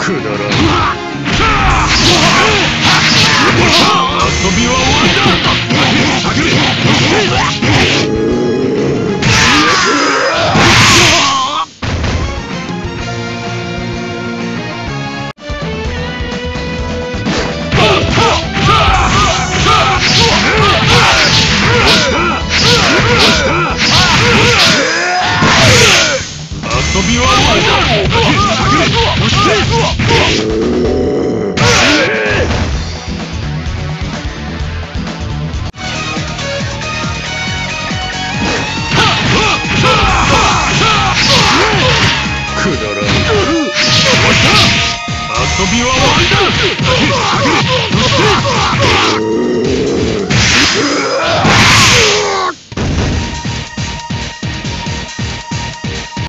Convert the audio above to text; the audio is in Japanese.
くだらん。遊びは終わり遊遊びは終わりだ